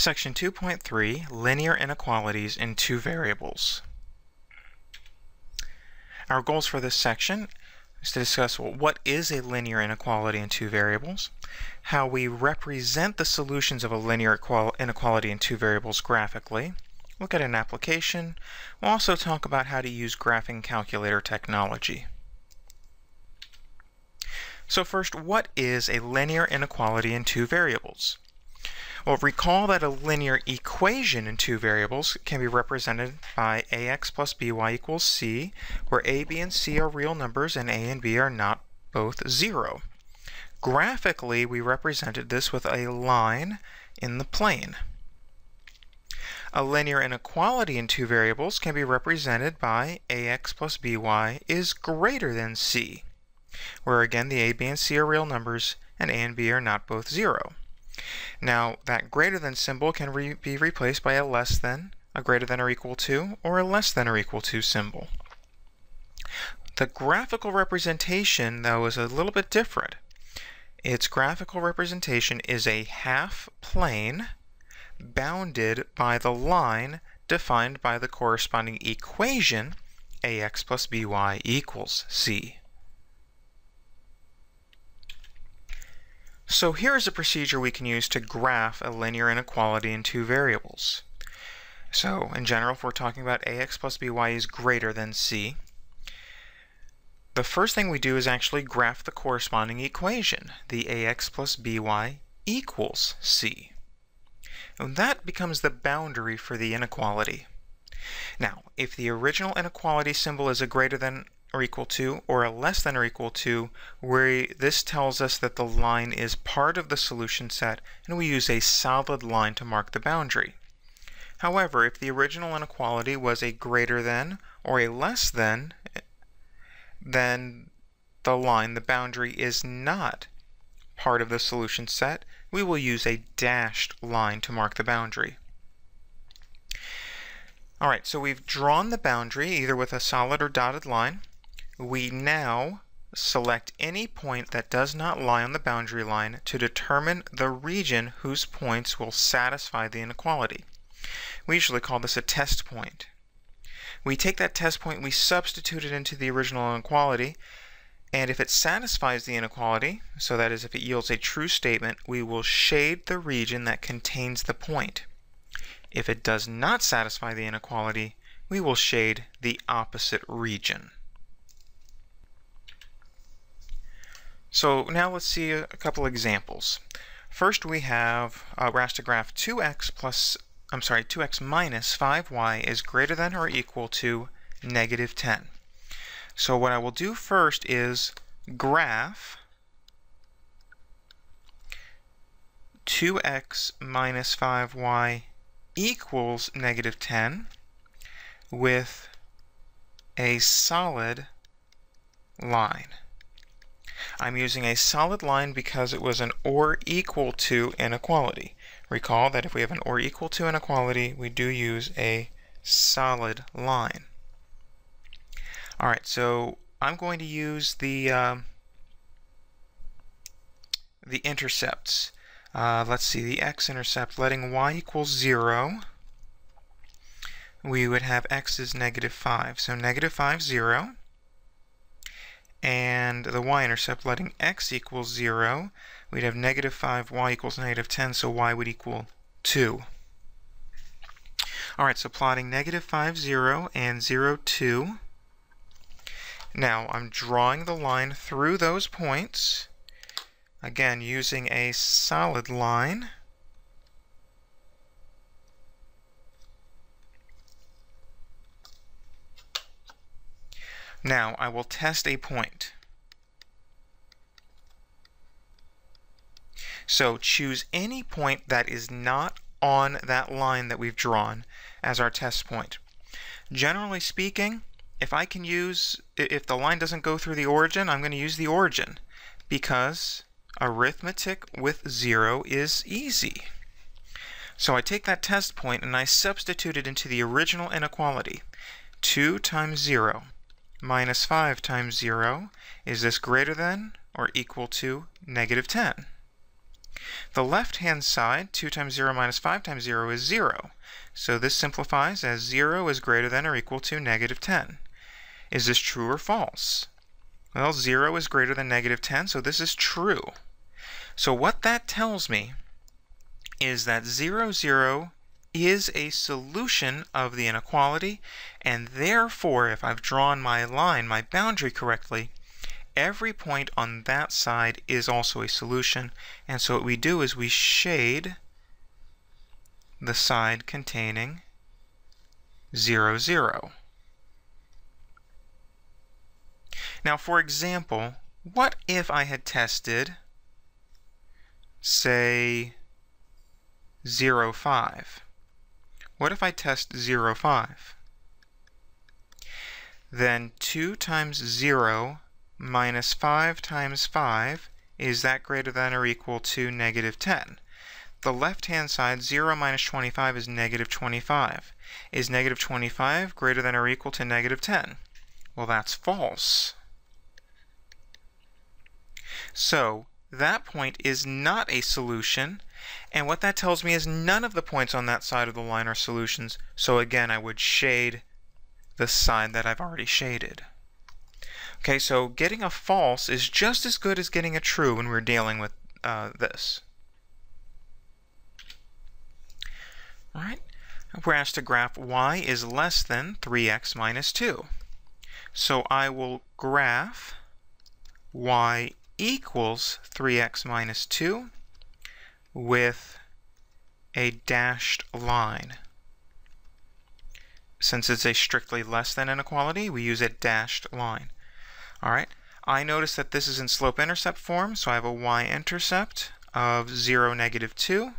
Section 2.3, Linear Inequalities in Two Variables. Our goals for this section is to discuss what is a linear inequality in two variables, how we represent the solutions of a linear inequality in two variables graphically, look at an application, we'll also talk about how to use graphing calculator technology. So first, what is a linear inequality in two variables? Well, recall that a linear equation in two variables can be represented by ax plus by equals c, where a, b, and c are real numbers and a and b are not both zero. Graphically, we represented this with a line in the plane. A linear inequality in two variables can be represented by ax plus by is greater than c, where again the a, b, and c are real numbers and a and b are not both zero. Now, that greater than symbol can re be replaced by a less than, a greater than or equal to, or a less than or equal to symbol. The graphical representation, though, is a little bit different. Its graphical representation is a half plane bounded by the line defined by the corresponding equation ax plus by equals c. So here is a procedure we can use to graph a linear inequality in two variables. So in general, if we're talking about ax plus by is greater than c, the first thing we do is actually graph the corresponding equation, the ax plus by equals c. And that becomes the boundary for the inequality. Now, if the original inequality symbol is a greater than or equal to or a less than or equal to where this tells us that the line is part of the solution set and we use a solid line to mark the boundary. However, if the original inequality was a greater than or a less than, then the line, the boundary, is not part of the solution set. We will use a dashed line to mark the boundary. Alright, so we've drawn the boundary either with a solid or dotted line we now select any point that does not lie on the boundary line to determine the region whose points will satisfy the inequality. We usually call this a test point. We take that test point, we substitute it into the original inequality, and if it satisfies the inequality, so that is if it yields a true statement, we will shade the region that contains the point. If it does not satisfy the inequality, we will shade the opposite region. So now let's see a, a couple examples. First we have uh, we're asked to graph 2x plus, I'm sorry, 2x minus 5y is greater than or equal to negative 10. So what I will do first is graph 2x minus 5y equals negative 10 with a solid line. I'm using a solid line because it was an or equal to inequality. Recall that if we have an or equal to inequality, we do use a solid line. Alright, so I'm going to use the um, the intercepts. Uh, let's see, the x-intercept, letting y equals 0, we would have x is negative 5. So negative 5, 0 and the y-intercept letting x equals 0, we'd have negative 5, y equals negative 10, so y would equal 2. Alright, so plotting negative 5, 0 and 0, 2. Now, I'm drawing the line through those points, again using a solid line. Now I will test a point. So choose any point that is not on that line that we've drawn as our test point. Generally speaking, if I can use, if the line doesn't go through the origin, I'm going to use the origin because arithmetic with zero is easy. So I take that test point and I substitute it into the original inequality. 2 times 0 minus 5 times 0, is this greater than or equal to negative 10? The left-hand side, 2 times 0 minus 5 times 0 is 0. So this simplifies as 0 is greater than or equal to negative 10. Is this true or false? Well, 0 is greater than negative 10, so this is true. So what that tells me is that 0, 0 is a solution of the inequality, and therefore, if I've drawn my line, my boundary correctly, every point on that side is also a solution. And so what we do is we shade the side containing 0, 0. Now, for example, what if I had tested, say, 0, 5? What if I test 0, 5? Then 2 times 0 minus 5 times 5, is that greater than or equal to negative 10? The left-hand side, 0 minus 25 is negative 25. Is negative 25 greater than or equal to negative 10? Well, that's false. So, that point is not a solution, and what that tells me is none of the points on that side of the line are solutions, so again I would shade the side that I've already shaded. Okay, so getting a false is just as good as getting a true when we're dealing with uh, this. Alright, we're asked to graph y is less than 3x minus 2. So I will graph y equals 3x minus 2 with a dashed line. Since it's a strictly less than inequality, we use a dashed line. All right, I notice that this is in slope-intercept form, so I have a y-intercept of 0, negative 2,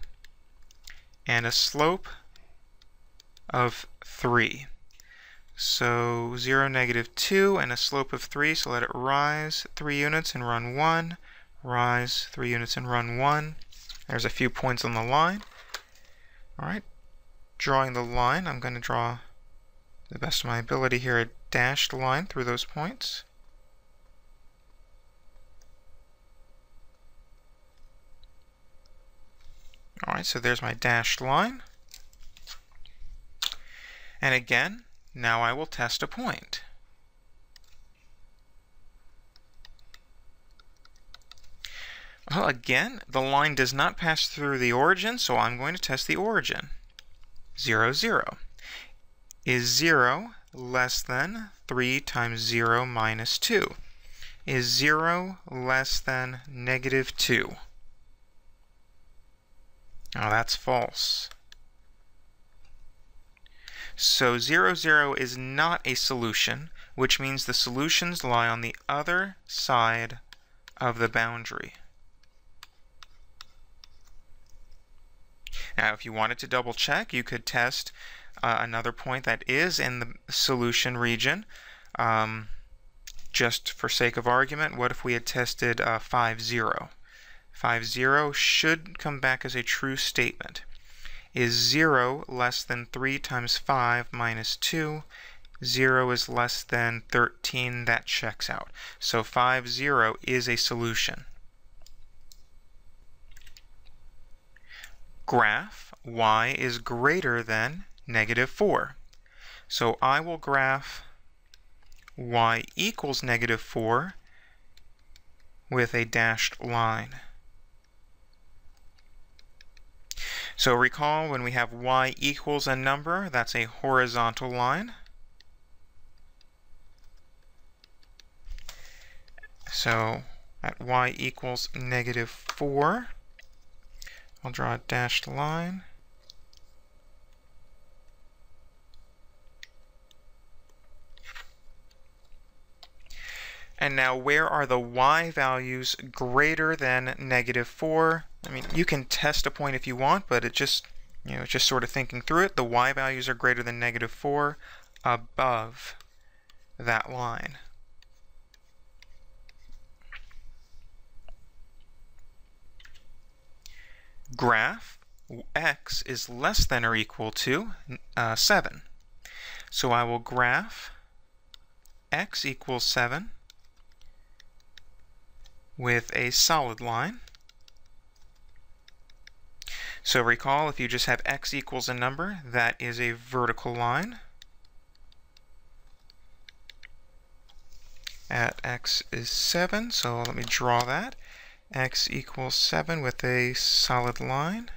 and a slope of 3. So 0, negative 2, and a slope of 3, so let it rise 3 units and run 1, rise 3 units and run 1. There's a few points on the line. Alright, drawing the line, I'm going to draw the best of my ability here a dashed line through those points. Alright, so there's my dashed line. And again, now I will test a point. Well, again, the line does not pass through the origin, so I'm going to test the origin. 0, 0. Is 0 less than 3 times 0 minus 2? Is 0 less than negative 2? Now that's false. So 0, 0 is not a solution, which means the solutions lie on the other side of the boundary. Now, if you wanted to double check, you could test uh, another point that is in the solution region. Um, just for sake of argument, what if we had tested uh, 5, 0? 5, 0 should come back as a true statement. Is 0 less than 3 times 5 minus 2? 0 is less than 13. That checks out. So 5, 0 is a solution. Graph y is greater than negative 4. So I will graph y equals negative 4 with a dashed line. So recall when we have y equals a number, that's a horizontal line. So at y equals negative 4, I'll draw a dashed line. And now where are the y values greater than negative 4? I mean, you can test a point if you want, but it just, you know, it's just sort of thinking through it. The y values are greater than negative 4 above that line. Graph x is less than or equal to uh, 7. So I will graph x equals 7 with a solid line. So recall, if you just have x equals a number, that is a vertical line. At x is 7, so let me draw that. X equals 7 with a solid line.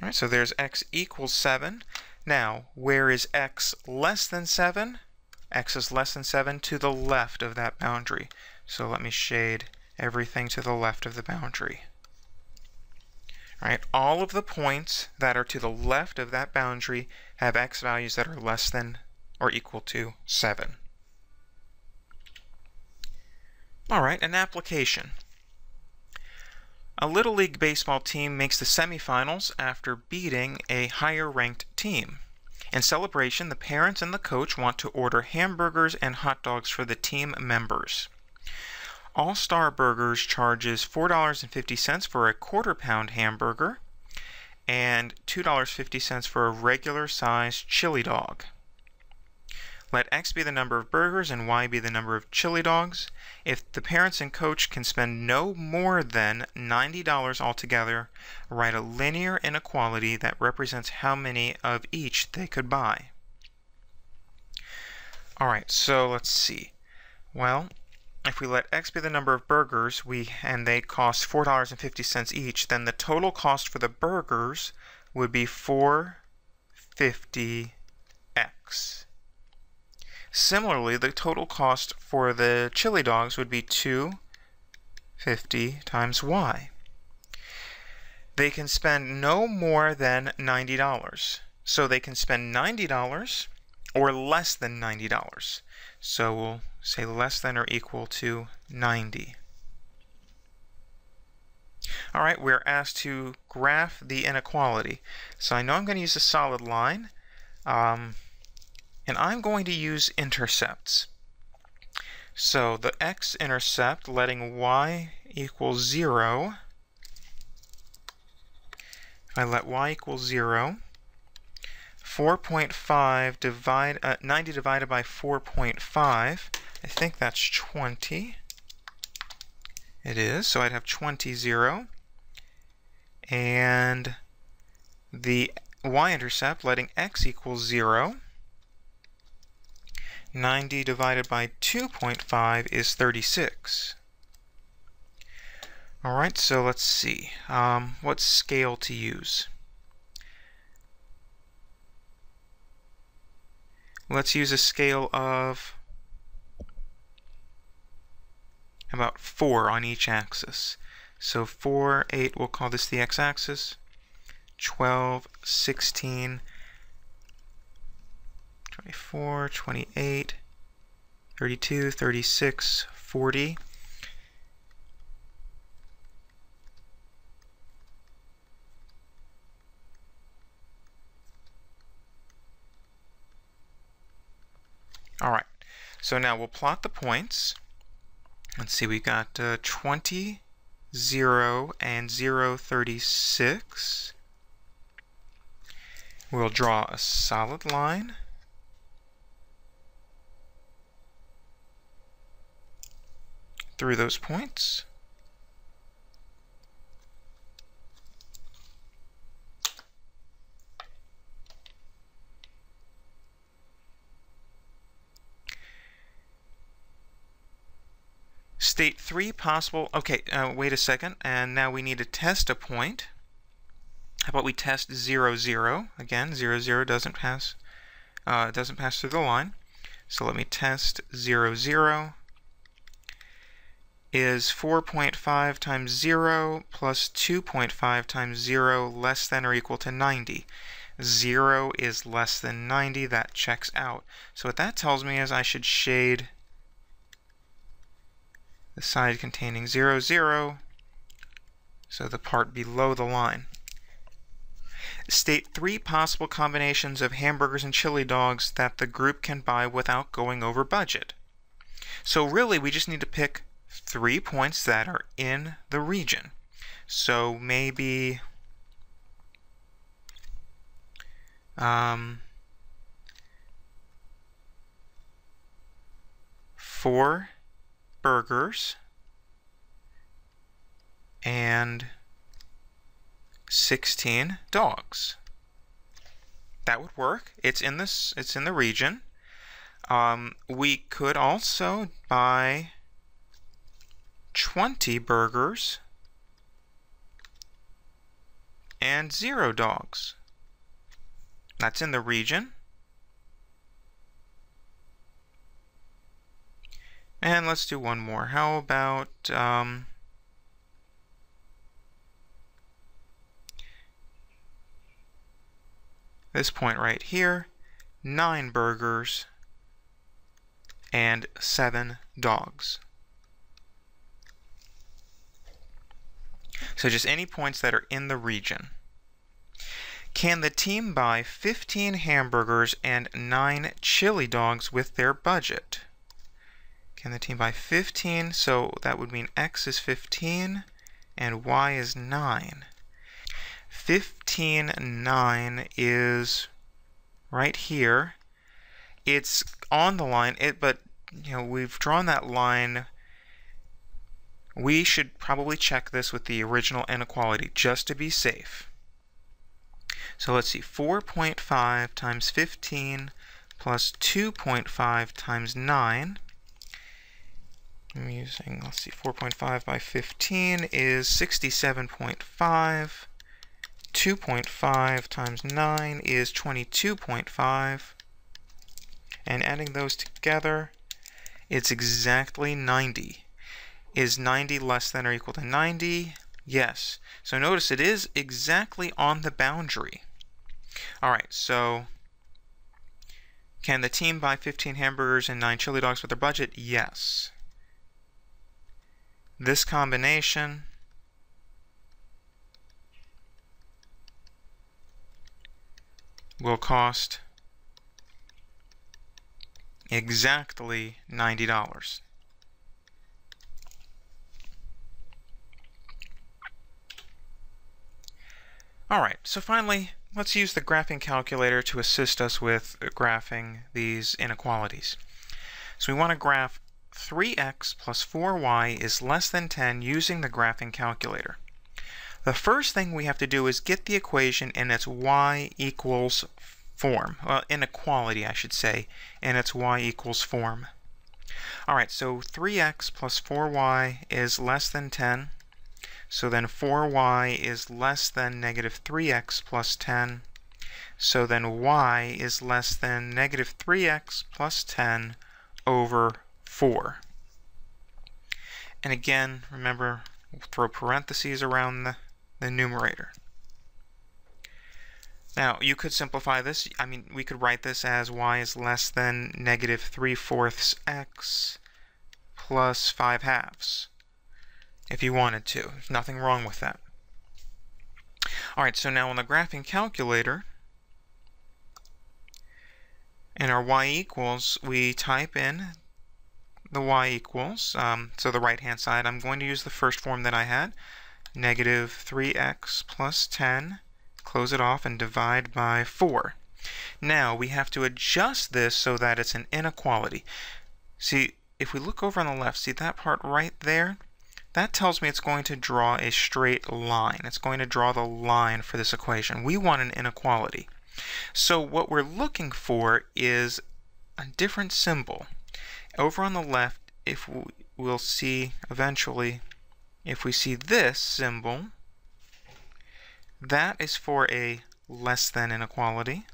All right, so there's x equals 7. Now, where is x less than 7? x is less than 7 to the left of that boundary. So let me shade everything to the left of the boundary. All right, all of the points that are to the left of that boundary have x values that are less than or equal to 7. All right, an application. A Little League baseball team makes the semifinals after beating a higher ranked team. In celebration, the parents and the coach want to order hamburgers and hot dogs for the team members. All Star Burgers charges $4.50 for a quarter pound hamburger and $2.50 for a regular sized chili dog. Let X be the number of burgers and Y be the number of chili dogs. If the parents and coach can spend no more than $90 altogether, write a linear inequality that represents how many of each they could buy. Alright, so let's see. Well, if we let x be the number of burgers we and they cost $4.50 each, then the total cost for the burgers would be 450x. Similarly, the total cost for the chili dogs would be 250 times y. They can spend no more than $90. So they can spend $90 or less than $90. So we'll say less than or equal to 90. All right, we're asked to graph the inequality. So I know I'm going to use a solid line, um, and I'm going to use intercepts. So the x-intercept, letting y equal 0, if I let y equal 0, 4.5 divide, uh, 90 divided by 4.5, I think that's 20. It is, so I'd have 20, 0. And the y-intercept, letting x equal 0, 90 divided by 2.5 is 36. Alright, so let's see. Um, what scale to use? Let's use a scale of about 4 on each axis. So 4, 8, we'll call this the x-axis. 12, 16, 24, 28, 32, 36, 40. All right, so now we'll plot the points. Let's see, We've got uh, 20, 0, and 0, 36. We'll draw a solid line. Through those points. State three possible, okay, uh, wait a second, and now we need to test a point. How about we test 0, 0? Again, 0, 0 doesn't pass, uh, doesn't pass through the line. So let me test 0, 0 is 4.5 times 0 plus 2.5 times 0 less than or equal to 90. 0 is less than 90, that checks out. So what that tells me is I should shade the side containing 0, 0, so the part below the line. State three possible combinations of hamburgers and chili dogs that the group can buy without going over budget. So really, we just need to pick three points that are in the region. So maybe um, four burgers and 16 dogs. That would work. It's in this. It's in the region. Um, we could also buy 20 burgers and zero dogs. That's in the region. And let's do one more. How about um, this point right here? Nine burgers and seven dogs. So just any points that are in the region. Can the team buy 15 hamburgers and 9 chili dogs with their budget? Can the team buy 15? So that would mean x is 15 and y is 9. 15, 9 is right here. It's on the line, it, but you know we've drawn that line. We should probably check this with the original inequality just to be safe. So let's see, 4.5 times 15 plus 2.5 times 9 I'm using, let's see, 4.5 by 15 is 67.5. 2.5 times 9 is 22.5. And adding those together, it's exactly 90. Is 90 less than or equal to 90? Yes. So notice it is exactly on the boundary. Alright, so can the team buy 15 hamburgers and 9 chili dogs with their budget? Yes. This combination will cost exactly $90. Alright, so finally, let's use the graphing calculator to assist us with graphing these inequalities. So we want to graph 3x plus 4y is less than 10 using the graphing calculator. The first thing we have to do is get the equation in its y equals form, well, inequality I should say, in its y equals form. Alright, so 3x plus 4y is less than 10. So then 4y is less than negative 3x plus 10. So then y is less than negative 3x plus 10 over 4. And again, remember, throw parentheses around the, the numerator. Now, you could simplify this. I mean, we could write this as y is less than negative 3 fourths x plus 5 halves, if you wanted to. There's nothing wrong with that. Alright, so now on the graphing calculator, in our y equals, we type in the y equals, um, so the right hand side, I'm going to use the first form that I had, negative 3x plus 10, close it off and divide by 4. Now we have to adjust this so that it's an inequality. See, if we look over on the left, see that part right there? That tells me it's going to draw a straight line. It's going to draw the line for this equation. We want an inequality. So what we're looking for is a different symbol. Over on the left, if we, we'll see eventually, if we see this symbol, that is for a less than inequality.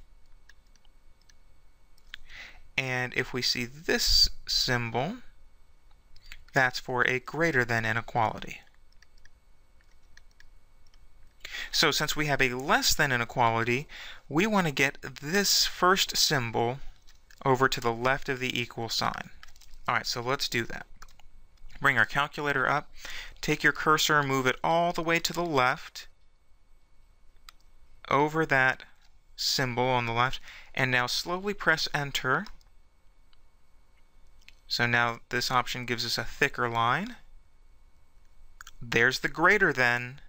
And if we see this symbol, that's for a greater than inequality. So since we have a less than inequality, we want to get this first symbol over to the left of the equal sign. Alright, so let's do that. Bring our calculator up, take your cursor and move it all the way to the left, over that symbol on the left, and now slowly press enter. So now this option gives us a thicker line. There's the greater than,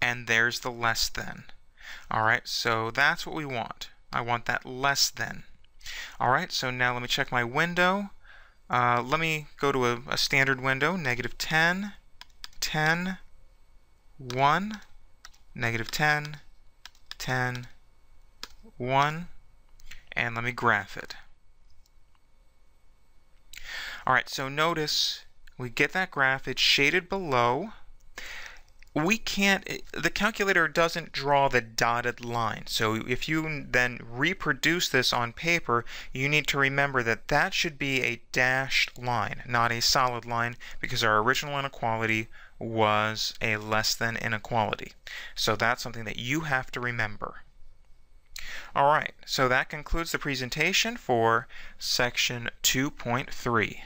and there's the less than. Alright, so that's what we want. I want that less than. Alright, so now let me check my window. Uh, let me go to a, a standard window, negative 10, 10, 1, negative 10, 10, 1, and let me graph it. Alright, so notice we get that graph, it's shaded below. We can't, the calculator doesn't draw the dotted line. So if you then reproduce this on paper, you need to remember that that should be a dashed line, not a solid line, because our original inequality was a less than inequality. So that's something that you have to remember. All right, so that concludes the presentation for section 2.3.